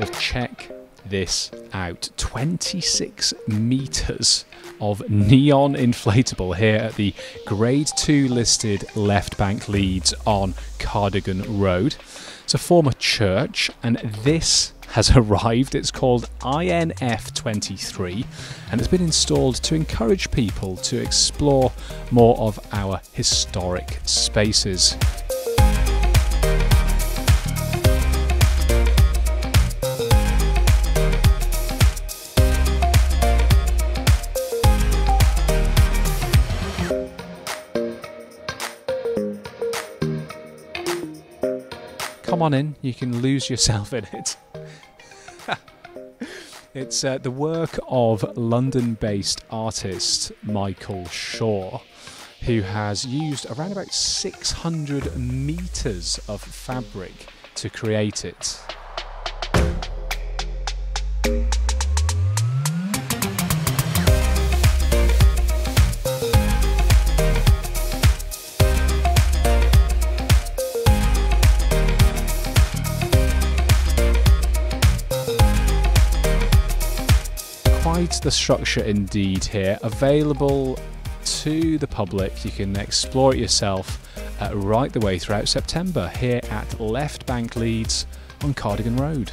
Well, check this out 26 meters of neon inflatable here at the grade 2 listed Left Bank Leeds on Cardigan Road. It's a former church, and this has arrived. It's called INF23 and it's been installed to encourage people to explore more of our historic spaces. Come on in, you can lose yourself in it. it's uh, the work of London based artist Michael Shaw, who has used around about 600 metres of fabric to create it. Quite the structure indeed here, available to the public. You can explore it yourself uh, right the way throughout September here at Left Bank Leeds on Cardigan Road.